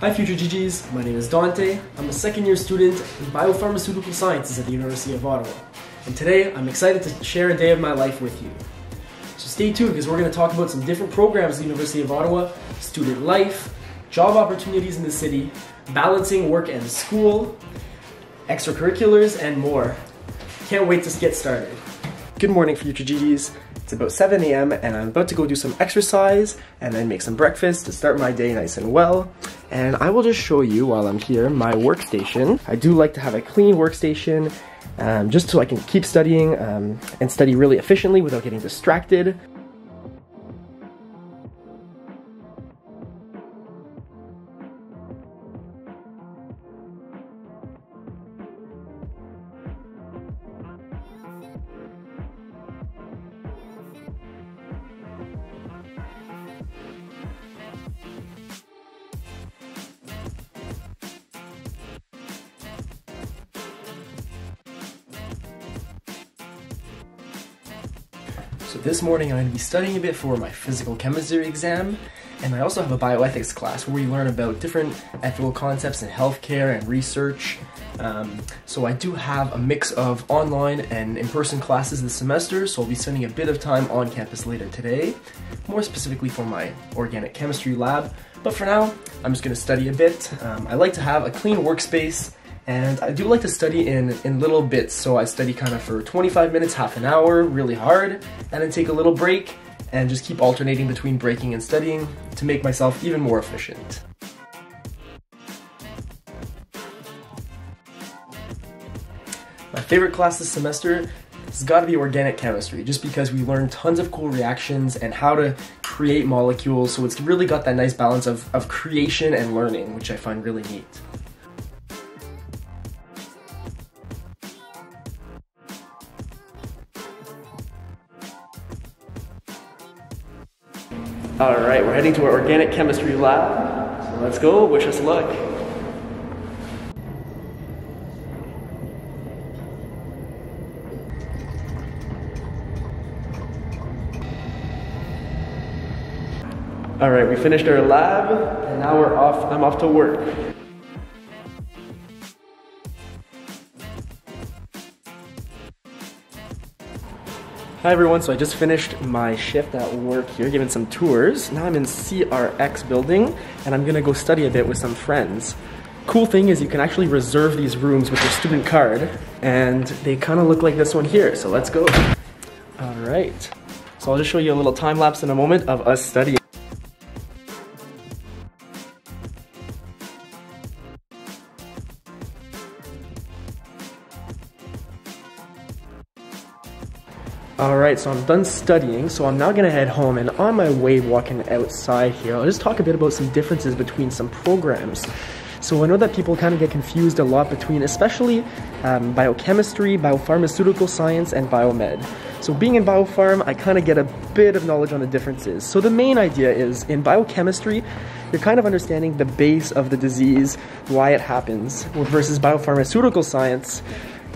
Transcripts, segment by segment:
Hi Future Gee-Gees, my name is Dante. I'm a second year student in biopharmaceutical sciences at the University of Ottawa. And today I'm excited to share a day of my life with you. So stay tuned because we're going to talk about some different programs at the University of Ottawa, student life, job opportunities in the city, balancing work and school, extracurriculars, and more. Can't wait to get started. Good morning, future Gee-Gees. It's about 7 a.m. and I'm about to go do some exercise and then make some breakfast to start my day nice and well. And I will just show you while I'm here my workstation. I do like to have a clean workstation um, just so I can keep studying um, and study really efficiently without getting distracted. This morning I'm going to be studying a bit for my physical chemistry exam, and I also have a bioethics class where we learn about different ethical concepts in healthcare and research. Um, so I do have a mix of online and in-person classes this semester, so I'll be spending a bit of time on campus later today, more specifically for my organic chemistry lab. But for now, I'm just going to study a bit. Um, I like to have a clean workspace and I do like to study in, in little bits, so I study kind of for 25 minutes, half an hour, really hard, and then take a little break, and just keep alternating between breaking and studying to make myself even more efficient. My favorite class this semester has got to be organic chemistry, just because we learn tons of cool reactions and how to create molecules, so it's really got that nice balance of, of creation and learning, which I find really neat. All right, we're heading to our organic chemistry lab. So let's go, wish us luck. All right, we finished our lab, and now we're off, I'm off to work. Hi everyone, so I just finished my shift at work here, giving some tours. Now I'm in CRX building, and I'm gonna go study a bit with some friends. Cool thing is you can actually reserve these rooms with your student card, and they kind of look like this one here, so let's go. All right, so I'll just show you a little time lapse in a moment of us studying. Alright, so I'm done studying, so I'm now gonna head home, and on my way walking outside here, I'll just talk a bit about some differences between some programs. So I know that people kind of get confused a lot between especially um, biochemistry, biopharmaceutical science, and biomed. So being in biopharm, I kind of get a bit of knowledge on the differences. So the main idea is in biochemistry, you're kind of understanding the base of the disease, why it happens, versus biopharmaceutical science,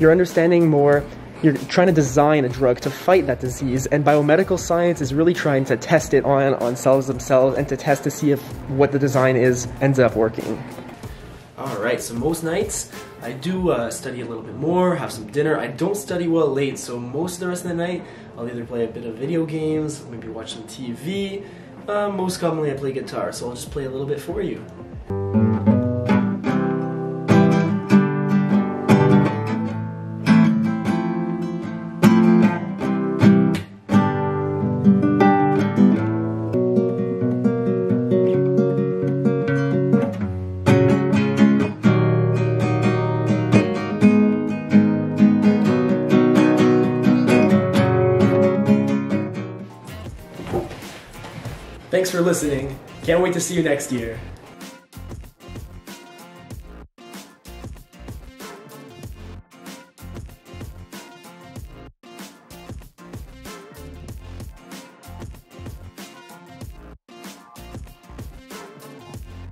you're understanding more you're trying to design a drug to fight that disease, and biomedical science is really trying to test it on, on cells themselves and to test to see if what the design is ends up working. Alright, so most nights I do uh, study a little bit more, have some dinner. I don't study well late, so most of the rest of the night I'll either play a bit of video games, maybe watch some TV. Uh, most commonly I play guitar, so I'll just play a little bit for you. Thanks for listening. Can't wait to see you next year.